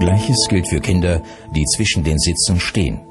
Gleiches gilt für Kinder, die zwischen den Sitzen stehen.